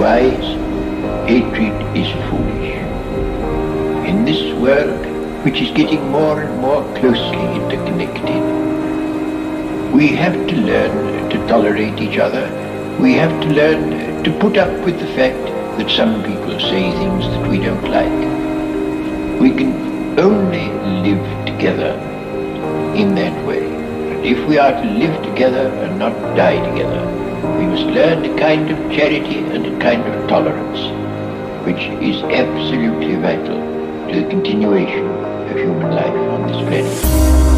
Wise, hatred is foolish. In this world, which is getting more and more closely interconnected, we have to learn to tolerate each other. We have to learn to put up with the fact that some people say things that we don't like. We can only live together in that way. And if we are to live together and not die together, we must learn a kind of charity and kind of tolerance, which is absolutely vital to the continuation of human life on this planet.